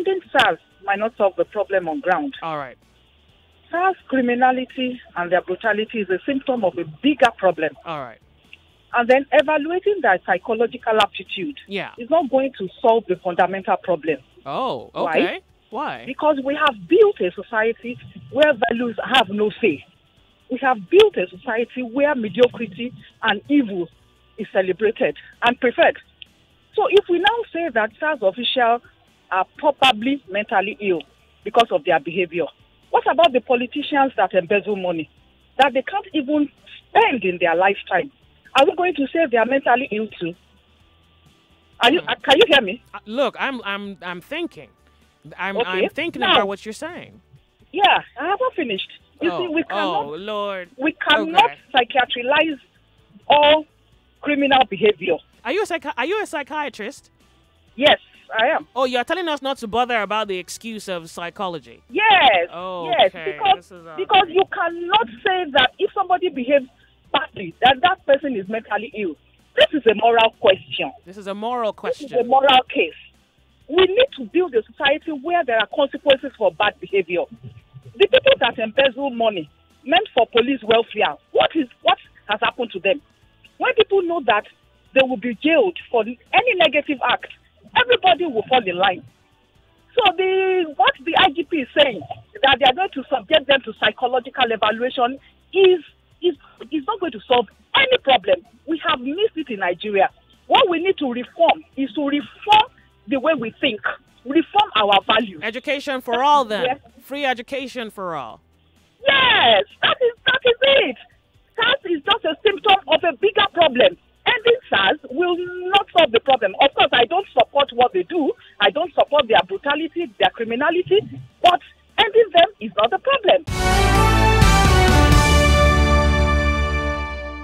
ending SARS might not solve the problem on ground. All right. SARS criminality and their brutality is a symptom of a bigger problem. All right. And then evaluating their psychological aptitude Yeah. is not going to solve the fundamental problem. Oh, Why? okay. Why? Because we have built a society where values have no say. We have built a society where mediocrity and evil is celebrated and preferred. So if we now say that SARS officials are probably mentally ill because of their behavior, what about the politicians that embezzle money that they can't even spend in their lifetime? Are we going to say they are mentally ill too? Are you, uh, can you hear me? Uh, Look, I'm I'm I'm thinking. I'm Okay. I'm thinking Now- about what you're saying. Yeah, I haven't finished. You oh, see, we cannot oh Lord. We cannot Okay. psychiatrize all criminal behavior. Are you a psychi- Are you a psychiatrist? Yes, I am. Oh, you're telling us not to bother about the excuse of psychology. Yes, Oh, yes, okay. because is, uh, because you cannot say that if somebody behaves badly, that that person is mentally ill. This is a moral question. This is a moral question. This is a moral case. We need to build a society where there are consequences for bad behavior. The people that embezzle money meant for police welfare, what is what has happened to them? When people know that they will be jailed for any negative act, everybody will fall in line. So the what the IGP is saying that they are going to subject them to psychological evaluation is is is not going to solve any problem. We have missed it in Nigeria. What we need to reform is to reform the way we think, reform our values. Education for all, then. Yes. Free education for all. Yes, that is that is it. SARS is just a symptom of a bigger problem. Ending SARS will not solve the problem. Of course, I don't support what they do. I don't support their brutality, their criminality, but ending them is not the problem.